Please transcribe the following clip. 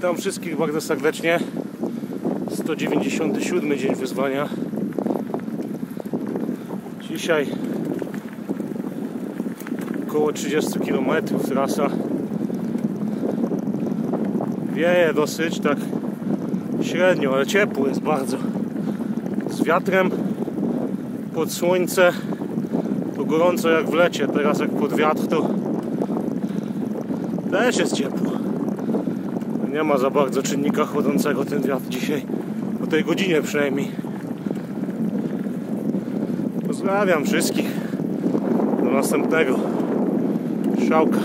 Witam wszystkich bardzo serdecznie. 197 dzień wyzwania. Dzisiaj około 30 km trasa. Wieje dosyć, tak średnio, ale ciepło jest bardzo. Z wiatrem, pod słońce, to gorąco jak w lecie. Teraz jak pod wiatr to też jest ciepło. Nie ma za bardzo czynnika chłodzącego ten wiatr dzisiaj. O tej godzinie przynajmniej. Pozdrawiam wszystkich. Do następnego. Szałka.